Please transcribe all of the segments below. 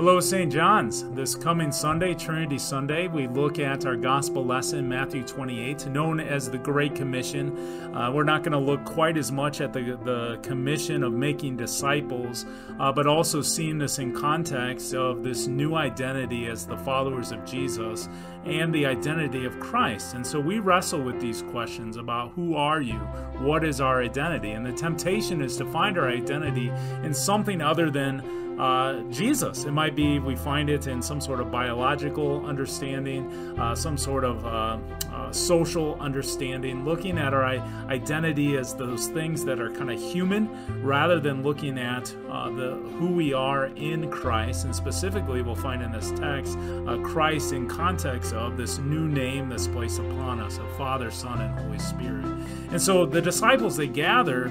Hello, St. John's. This coming Sunday, Trinity Sunday, we look at our gospel lesson, Matthew 28, known as the Great Commission. Uh, we're not going to look quite as much at the, the commission of making disciples, uh, but also seeing this in context of this new identity as the followers of Jesus and the identity of Christ. And so we wrestle with these questions about who are you? What is our identity? And the temptation is to find our identity in something other than uh, Jesus. It might be we find it in some sort of biological understanding, uh, some sort of uh, uh social understanding, looking at our identity as those things that are kind of human rather than looking at uh, the who we are in Christ. And specifically, we'll find in this text uh, Christ in context of this new name that's placed upon us of Father, Son, and Holy Spirit. And so the disciples they gather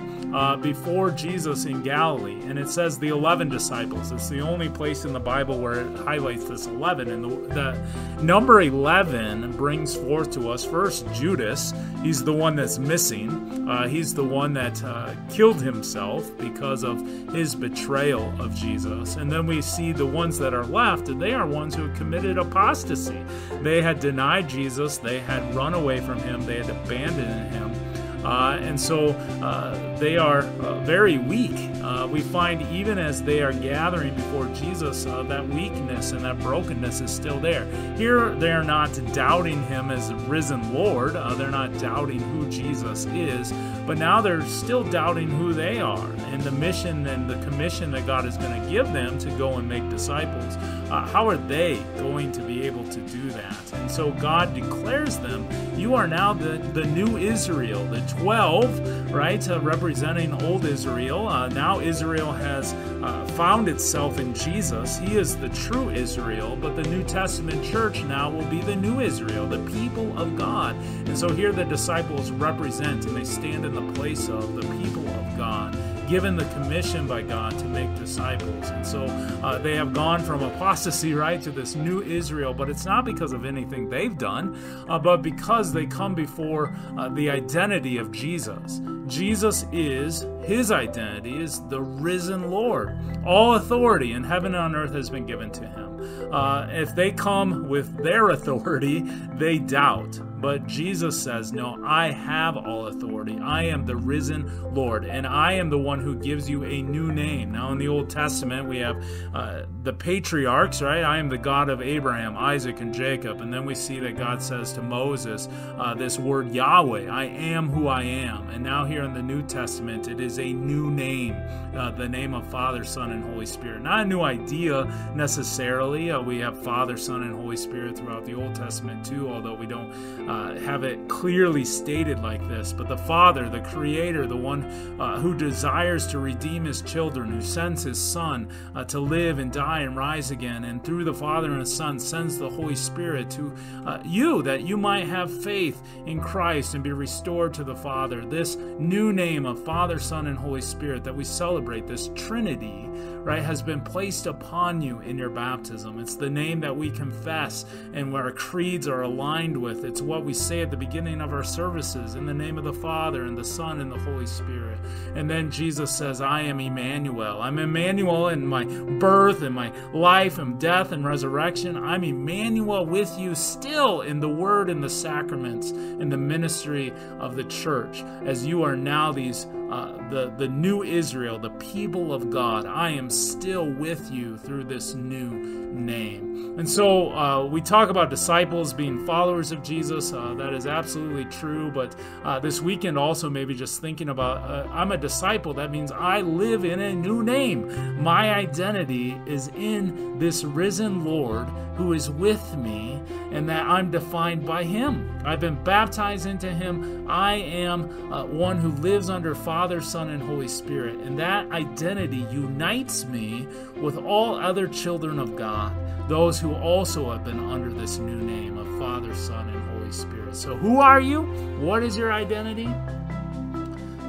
before Jesus in Galilee, and it says the 11 disciples it's the only place in the Bible where it highlights this 11. And the, the number 11 brings forth to us first Judas. He's the one that's missing. Uh, he's the one that uh, killed himself because of his betrayal of Jesus. And then we see the ones that are left, and they are ones who committed apostasy. They had denied Jesus, they had run away from him, they had abandoned him. Uh, and so uh, they are uh, very weak. Uh, we find even as they are gathering before Jesus, uh, that weakness and that brokenness is still there. Here, they are not doubting him as risen Lord, uh, they're not doubting who Jesus is, but now they're still doubting who they are and the mission and the commission that God is going to give them to go and make disciples. how are they going to be able to do that? And so God declares them, You are now the, the new Israel, the 12, right, uh, representing old Israel. Uh, now Israel has uh, found itself in Jesus. He is the true Israel, but the New Testament church now will be the new Israel, the people of God. And so here the disciples represent and they stand in the place of the people of God given the commission by God to make disciples. And so uh, they have gone from apostasy, right, to this new Israel, but it's not because of anything they've done, uh, but because they come before uh, the identity of Jesus. Jesus is, his identity is the risen Lord. All authority in heaven and on earth has been given to him. Uh, if they come with their authority, they doubt. But Jesus says, No, I have all authority. I am the risen Lord, and I am the one who gives you a new name. Now, in the Old Testament, we have uh, the patriarchs, right? I am the God of Abraham, Isaac, and Jacob. And then we see that God says to Moses uh, this word Yahweh, I am who I am. And now, here in the New Testament, it is a new name, uh, the name of Father, Son, and Holy Spirit. Not a new idea necessarily. Uh, we have Father, Son, and Holy Spirit throughout the Old Testament too, although we don't uh, have it clearly stated like this. But the Father, the Creator, the one uh, who desires to redeem His children, who sends His Son uh, to live and die and rise again, and through the Father and the Son sends the Holy Spirit to uh, you that you might have faith in Christ and be restored to the Father. This new name of Father, Son, and Holy Spirit that we celebrate, this Trinity, right, has been placed upon you in your baptism. It's the name that we confess and where our creeds are aligned with. It's what we say at the beginning of our services in the name of the Father and the Son and the Holy Spirit. And then Jesus says, I am Emmanuel. I'm Emmanuel in my birth and my life and death and resurrection. I'm Emmanuel with you still in the word and the sacraments in the ministry of the church as you are now these uh, the, the new Israel, the people of God. I am still with you through this new name. And so uh, we talk about disciples being followers of Jesus. Uh, that is absolutely true. But uh, this weekend, also, maybe just thinking about uh, I'm a disciple. That means I live in a new name. My identity is in this risen Lord who is with me, and that I'm defined by Him. I've been baptized into Him. I am uh, one who lives under Father, Son, and Holy Spirit. And that identity unites me with all other children of God, those who also have been under this new name of Father, Son, and Holy Spirit. So, who are you? What is your identity?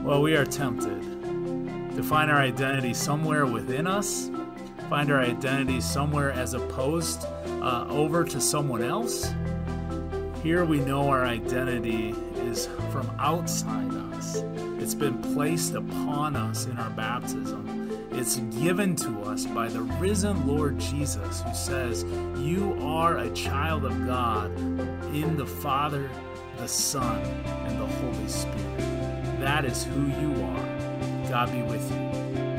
Well, we are tempted to find our identity somewhere within us find our identity somewhere as opposed uh, over to someone else. Here we know our identity is from outside us. It's been placed upon us in our baptism. It's given to us by the risen Lord Jesus, who says, You are a child of God in the Father, the Son, and the Holy Spirit. That is who you are. God be with you.